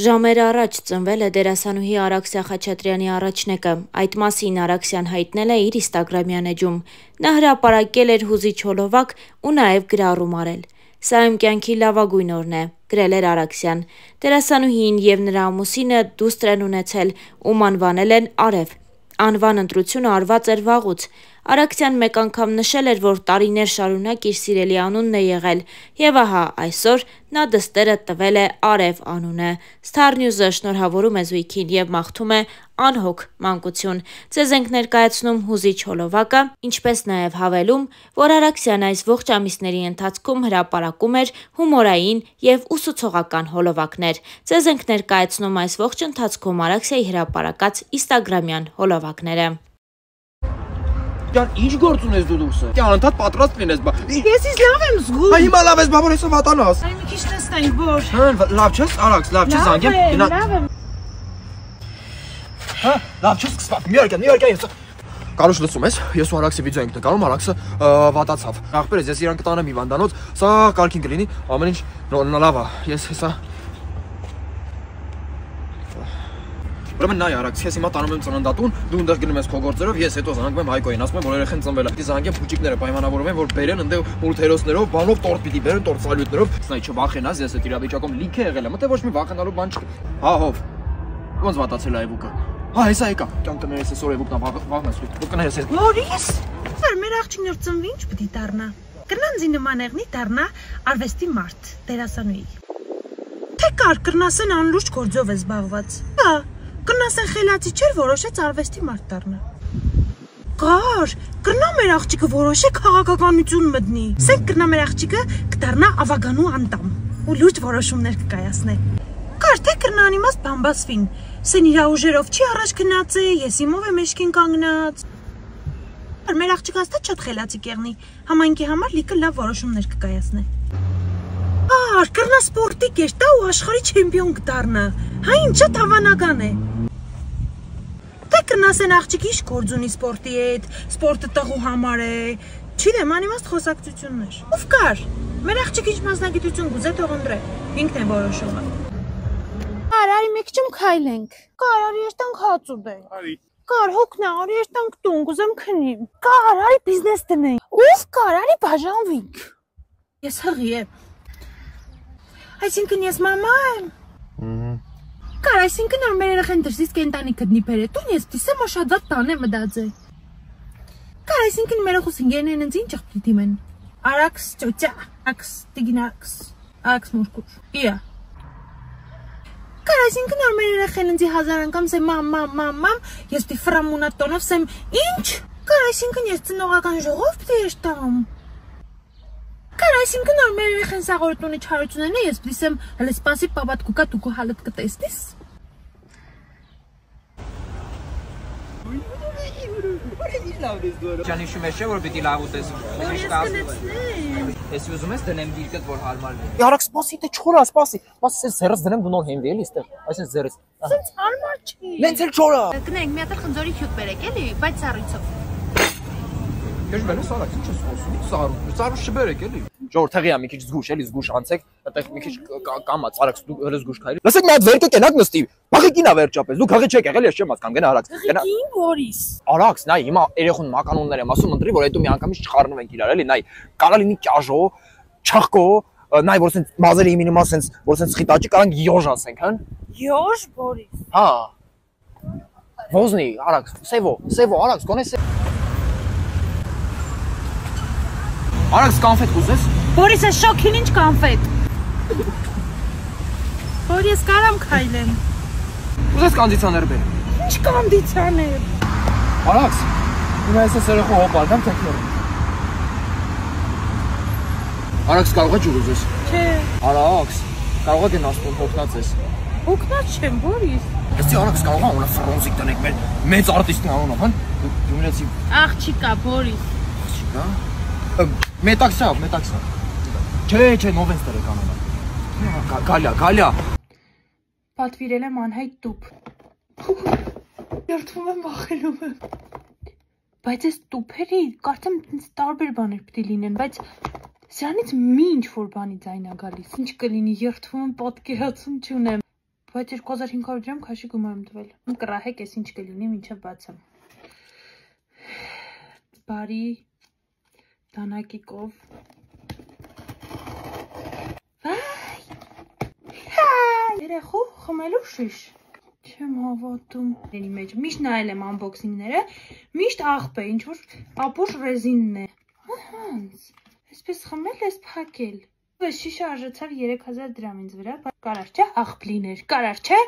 Ժամեր առաջ ծնվել է դերասանուհի Արաքսիա Խաչատրյանի առաջնեկը։ Այդ մասին Արաքսիան հայտնել է իր Instagram-յան էջում։ Նա հրապարակել էր հուզիչ հոլովակ ու նաև գրառում արել։ Սա իմ կյանքի լավագույն օրն է, գրել էր Արաքսյան։ Դերասանուհին եւ նրա ամուսինը դուստր են ունեցել, ում անվանել են Արև։ Անվան ընտրությունը արված էր վաղուց։ Արաքսյան մեկ անգամ նշել էր, որ տարիներ շարունակ իր սիրելի անունն է եղել, եւ ահա այսօր նա դստերը տվել է Արև անունը։ Star News-ը շնորհավորում է Զույգին եւ մաղթում է անհոգ մանկություն։ Ձեզ ենք ներկայացնում հուզիչ հոլովակը, ինչպես նաեւ հավելում, որ Արաքսյան այս ողջ ամիսների ընթացքում հրապարակում էր հումորային եւ ուսուցողական հոլովակներ։ Ձեզ ենք ներկայացնում այս ողջ ընթացքում Արաքսիայի հրապարակած Instagram-յան հոլովակները։ Ջան, ինչ գործ ունես դու դուրսը։ Դե անդադ պատրաստ լինես, բա։ Ես ինձ լավ եմ զգում։ Այ հիմա լավ ես, բա որ հեսա վատանաս։ Այ մի քիչ նստենք, որ։ Հա, լավ չես, արաքս, լավ չես անգեմ։ Լավ եմ։ Հա, լավ չես սկսված։ Մի օր գա, մի օր գա ես։ Կարոշ լսում ես, ես ու Արաքսի վիդեո ենք նկարում, Արաքսը վատացավ։ Ախպերս, ես իրան կտանեմ հիվանդանոց, սա կարգին կլինի, ամեն ինչ լավ է։ Ես հեսա Ուրեմն նայ Արաքս, ես հիմա տանում եմ ծննդատուն, դու այնտեղ գնում ես քո գործերով, ես հետո զանգում եմ Հայկոին, ասում եմ որ երեխեն ծնվել է։ Դի զանգեմ փուճիկները պայմանավորում են, որ բերեն այնտեղ մուլտերոսներով, բանով տորտ պիտի բերեն, տորտ սալյուտներով։ Սնայ չվախենաս, ես այդ իրավիճակում լիք է եղել մտե ոչ մի վախենալու բան չկա։ Հա, հով։ Ոնց վատացել Այվուկը։ Հա, հեսա եկա։ Կյանք կներես այսօր Այվուկն վաղնաս ու կներես այս։ Որիս։ Որ մեր աղջիկներ ծնվի ինչ պիտի դառնա։ Կրնանձի նման եղնի դառնա արվեստի մարդ, դերասանուհի։ Թե կար կրնասեն անլուրջ գործով է զբաղված։ Հա, կրնասեն խելացի չէր որոշեց արվեստի մարդ դառնա։ Կար, կրնա մեր աղջիկը որոշե քաղաքականություն մտնի։ Սենք կրնա մեր աղջիկը կդառնա ավագանու անդամ ու լուրջ որոշումներ կկայացնե։ Կար թե կրնան իմաստ բամբասվին։ Սեն իր ուժերով չի առաջ գնացե, ես իմով եմ մեջքին կանգնած։ մեր աղջիկը հաստատ շատ խելացի կեղնի, համայնքի համար լիքը լավ որոշումներ կկայացնե։ Ար, կրնա սպորտի կերտա ու աշխարհի չեմպիոն կդառնա։ Հա ինչ շատ հավանական է։ Թե կրնասեն աղջիկի ինչ գործ ունի սպորտի հետ, սպորտը տղու համար է։ Չի դեմ անիմաստ խոսակցություններ։ Ով կար։ Մեր աղջիկը ինչ մասնագիտություն գուզե թող ընտրե։ Ինքն է որոշումը։ Կար, արի մեկ չեմ քայլենք։ Կար, արի երտանք հաց ուտենք։ Արի։ Կար, հոգնա, արի երտանք տուն, կուզեմ քնիմ։ Կար, արի բիզնես տնենք։ Ով կար, արի բաժանվենք։ Ես հղի եմ։ Այսինքն ես մամա եմ։ Կար, այսինքն որ մեր երեխան դրսից կենտանի գտնի բերե տուն, ես դիսեմ աշադատ տանե մտածե։ Կար, այսինքն մեր երեխուս ինգերներն ինձ ինչ աղբի դիմեն։ Արաքս, ճոճա, աքս, տիգինաքս, աքս մուրկուր։ Իա։ Կար, այսինքն որ մեր երեխան ինձ հազար անգամ սեմ մամ, մամ, մամ, մամ, ես դի ֆրամունա տոնով սեմ ինչ։ Կար, այսինքն ես ծնողական ժողով պիտի եշտամ։ Կար, այսինքն որ մեր երեխան սաղորտունի չարությունն է, ես պիտի սեմ հələ սպասի պապատ կուկա դու հալդ կտեսնես։ ես չէ որ պիտի լավ ուտես։ Ես կնեցնեմ։ Ես ուզում ես դնեմ գիրկդ որ հարմար լինի։ Ярակ սպասի դե չորա սպասի։ Սպասի ես զերս դնեմ դու նոր հենվի էլի ստեղ։ Այսինքն զերս։ Սենց հարմար չի։ Նենց էլ չորա։ Գնենք մի հատ խնձորի հյութ բերեք էլի, բայց սառույցով։ Ես բերես արած ինչ ես խոսում։ Սարու, սարու չբերեք էլի։ Ժողովուրդ թղի ամի քիչ զգուշ էլի զգուշ անցեք, այդտեղ մի քիչ կամա ցարակ դու հələ զգուշ քայլի։ Լսեք մի հատ վեր կենակ նստի։ Փախիկին ա վերջապես։ Դու քաղի չեք եղել, ես չեմ հասկանում, գնա արած։ Գնա։ Ին Բորիս։ Արաքս, նայ, հիմա երեխուն մականուններ եմ ասում, ընտրի, որ հետո մի անգամից չխառնվենք իրար, էլի, նայ, կարա լինի կյաժո, չախկո, նայ, որ սենց մազերի մինիմալ սենց, որ սենց խիտաճի կարանք յոժ ասենք, հա։ Յոշ Բորիս։ Հա։ Ոզնի, արաքս, սևո, սևո, արաքս, գոնե սե։ Արաքս կանֆետ կուզես։ Բորիս է շոքին ինչ կանֆետ։ Որ ես կարամ քայլեմ։ Ուզես կանդիցիոներ բեր։ Ինչ կոնդիցիան է։ Արաքս։ Հիմա ես երեխու հոպար դամ թեքնոր։ Արաքս կարող է ջուր ուզես։ Չէ, Արաքս։ Կարող է գնաս տուն հոգնած ես։ օգնած չեմ, Բորիս։ Ես արաքս կարող եմ ունա ֆրոնզիկ տնեք մեր մեծ արտիստն անունով, հա։ Դումրեցի Աղջիկա, Բորիս։ չկա։ Մետաքսա, մետաքսա։ Չէ, չէ, նովենստեր է կանոնը։ Գալյա, գալյա։ Պատվիրել եմ անհայտ տուփ։ Երթվում եմ, վախենում եմ։ Բայց այս տուփերի կարծեմ ինձ տարբեր բաներ պիտի լինեն, բայց սրանից մի ինչ որ բանի ձայնա գալիս։ Ինչ կլինի, երթվում եմ, պատկերացում չունեմ։ Բայց 2500 դրամ քաշի գումար եմ տվել։ Ու կռահեք, ես ինչ կլինի, ինչը բացեմ։ Բարի դանակի կով Երեխու խմելու շիշ։ Չեմ հավատում։ Ների մեջ միշտ նայել եմ անբոքսինգները, միշտ աղբ է, ինչ որ ապուշ ռեզինն է։ Հանց։ Այսպես խմել, էս փակել։ Այս շիշը արժեցավ 3000 դրամ ինձ վրա, կարար չէ աղբ լիներ։ Կարար չէ։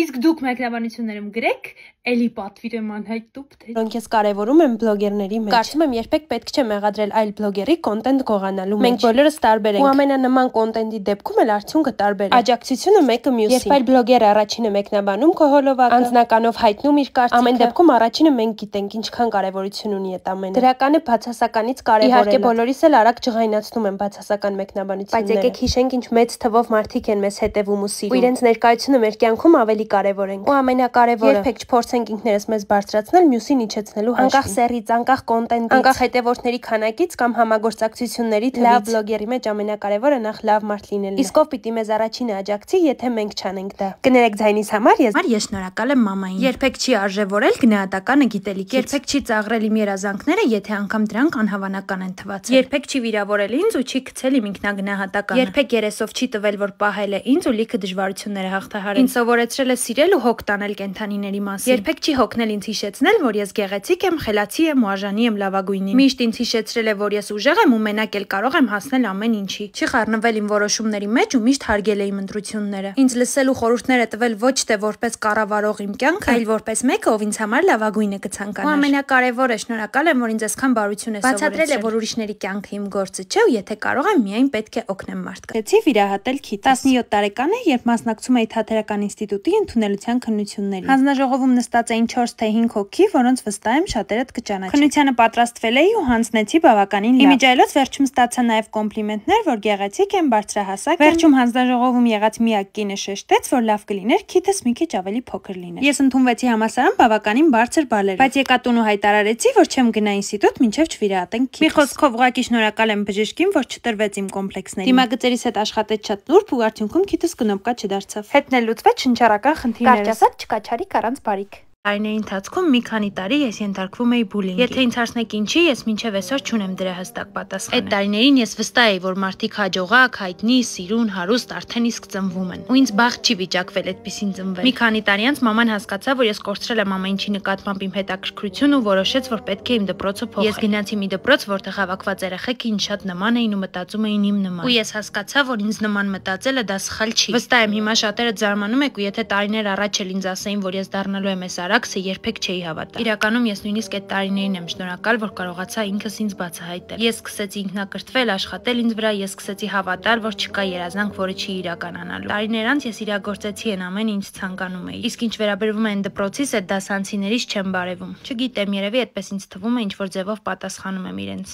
Իսկ դուք մեկնաբանություններում գրեք, էլի պատվիրեմ անհայտ տուփ թե։ Որոնք ես կարևորում եմ բլոգերների մեջ։ Կարծում եմ երբեք պետք չէ մեղադրել այլ բլոգերի կոնտենտ գողանալու մեջ։ Մենք բոլորս տարբեր ենք։ Ու ամենանման կոնտենտի դեպքում էլ արդյունքը տարբեր է։ Աջակցությունը մեկը մյուսին։ Երբ այլ բլոգերը առաջինը մեկնաբանում քո հոլովակը, անձնականով հայտնում իր կարծիքը, ամեն դեպքում առաջինը մենք գիտենք ինչքան կարևորություն ունի այդ ամենը։ Դրականը բացասականից կարևոր է։ Իհարկե բոլորիս էլ արագ ջղայնացնում են բացասական մեկնաբանությունները։ Բայց եկեք հիշենք ինչ մեծ թվով մարդիկ են մեզ հետևում ու սիրում։ Ու իրենց ներկայությունը մեր կյանքում ավելի կարևոր են։ Ու ամենակարևորը երբեք չփորձենք ինքներս մեզ բարձրացնել մյուսին իջեցնելու հաշվին։ Անկախ սերից, անկախ կոնտենտից, անկախ հետևորդների քանակից կամ համագործակցությունների թվից։ Լավ բլոգերի մեջ ամենակարևորը նախ լավ մարդ լինելն է։ Իսկ ով պիտի մեզ առաջինը աջակցի, եթե մենք չանենք դա։ Կներեք ձայնիս համար ես Ես շնորհակալ եմ մամային։ Երբեք չի արժևորել գնահատականը գիտելիքից։ Երբեք չի ծաղրել իմ երազանքները, եթե անգամ դրանք անհավանական են թվացել։ Երբեք չի վիրավորել ինձ ու չի գցել իմ ինքնագնահատականը։ Երբեք երեսով չի տվել, որ պահել է ինձ ու լիքը դժվարությունները հաղթահարել։ Ինձ սովորեցրել է սիրել ու հոգ տանել կենթանիների մասին։ Երբեք չի հոգնել ինձ հիշեցնել, որ ես գեղեցիկ եմ, խելացի եմ ու արժանի եմ լավագույնին։ Միշտ ինձ հիշեցրել է, որ ես ուժեղ եմ ու մենակ էլ կարող եմ հասնել ամեն ինչի։ Չի խառնվել իմ որոշումների մեջ ու միշտ հարգել է իմ ընտրությունները։ Ինձ լսելու խորհուրդները տվել ոչ թե որպես կառավարող իմ կյանքը, այլ որպես մեկը, ով ինձ համար լավագույնը կցանկանար։ Ու ամենակարևորը շնորհակալ եմ, որ ինձ այսքան բարություն է սովորեցրել։ Բացատրել է, որ ուրիշների կյանքը իմ գործը չէ ու եթե կարող եմ, միայն պետք է օգնեմ մարդկանց։Եցի վիրահատել քիթ։ 17 տարեկան է, երբ մասնակցում էի Թատերական ինստիտուտի ընդունելության քննություններին։ Հանձնաժողովում նստած էին 4 թե 5 հոգի, որոնց վստահ եմ շատերդ կճանաչեն։ Քննությանը պատրաստվել էի ու հանձնեցի բավականին լավ։ Իմիջայլոց վերջում ստացա նաև կոմպլիմենտներ, որ գեղեցիկ եմ, բարձրահասակ եմ։ Վերջում հանձնաժողովում եղած միակ կինը շեշտեց, որ լավ կլիներ քիթս մի քիչ ավելի փոքր լիներ։ Ես ընդունվեցի համասարան բավականին բարձր բալերով, բայց եկա տուն ու հայտարարեցի, որ չեմ գնա ինստիտուտ, մինչև չվիրահատենք քիթ։ Մի խոսքով ուղղակի շնորհակալ եմ բժշկին, որ չտրվեց իմ կոմպլեքսներին։ Դիմագծերիս հետ աշխատեց շատ նուրբ ու արդյունքում քիթս կնոպկա չդարձավ։ Հետն էլ լուծվեց շնչառական խնդիրները։ Կարճ ասած չկաչարի առանց բարիք։ Տարիների ընթացքում մի քանի տարի ես ենթարկվում էի բուլինգի։ Եթե ինձ հարցնեք ինչի, ես մինչև այսօր չունեմ դրա հստակ պատասխանը։ Այդ տարիներին ես վստահ էի, որ մարդիկ հաջողակ, հայտնի, սիրուն, հարուստ արդեն իսկ ծնվում են։ Ու ինձ բախտ չի վիճակվել այդպեսին ծնվել։ Մի քանի տարի անց մաման հասկացավ, որ ես կորցրել եմ ամեն ինչի նկատմամբ իմ հետաքրքրությունը ու որոշեց, որ պետք է իմ դպրոցը փոխել։ Ես գնացի մի դպրոց, որտեղ հավաքված երեխեքը ինձ շատ նման էին ու մտածում էին իմ նման։ Ու ես հասկացա, որ ինձ նման մտածելը դա սխալ չի։ Վստահ եմ հիմա շատերը զարմանում եք ու եթե տարիներ առաջ էլ ինձ ասեին, որ ես դառնալու եմ այս Արաքսը, երբեք չէի հավատա։ Իրականում ես նույնիսկ այդ տարիներին եմ շնորհակալ, որ կարողացա ինքս ինձ բացահայտել։ Ես սկսեցի ինքնակրթվել, աշխատել ինձ վրա, ես սկսեցի հավատալ, որ չկա երազանք, որը չի իրականանալու։ Տարիներ անց ես իրագործեցի այն ամեն ինչ ցանկանում էի։ Իսկ ինչ վերաբերվում է այն դպրոցից, այդ դասանցիներից չեմ բարևում։ Չգիտեմ, երևի այդպես ինձ թվում է, ինչ որ ձևով պատասխանում եմ իրենց։